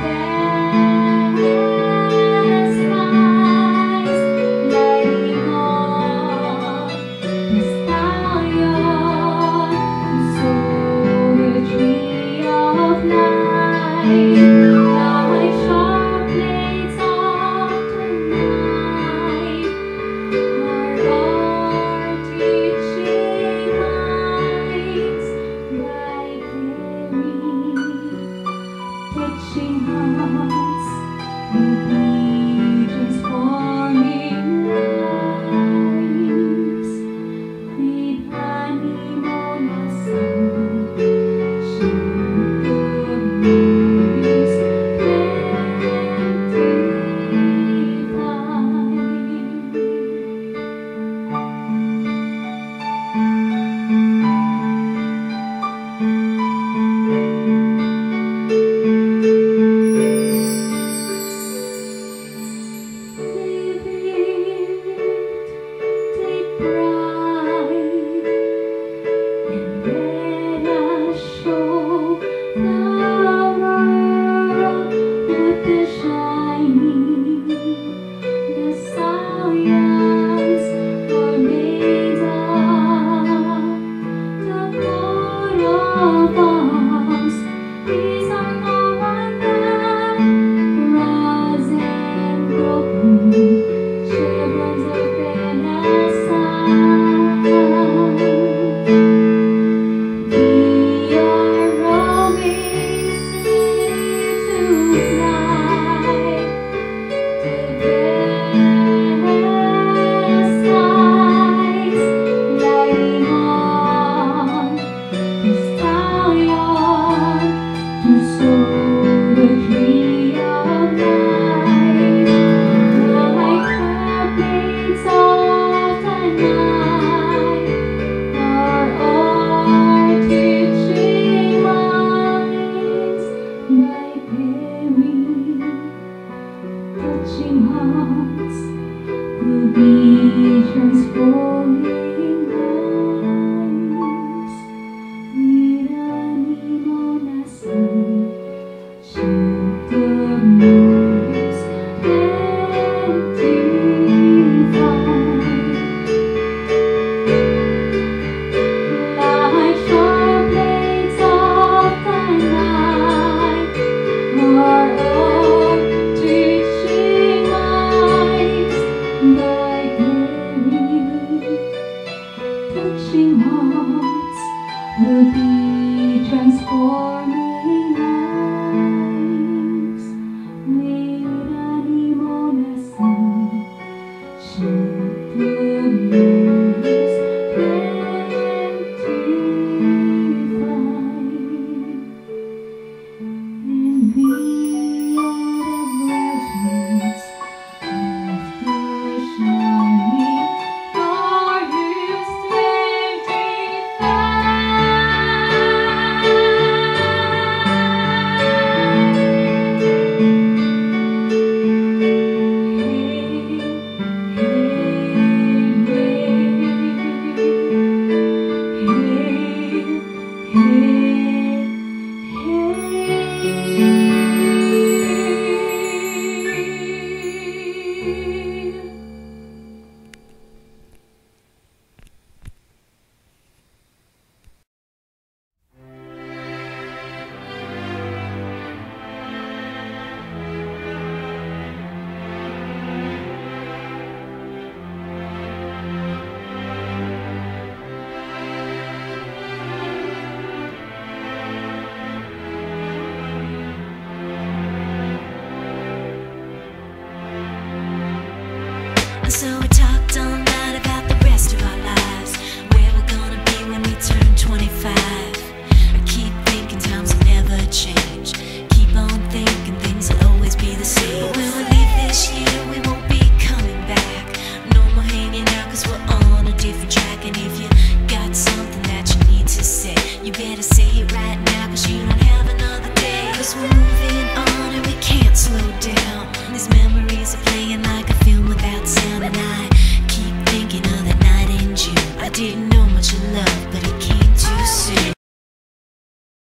that For you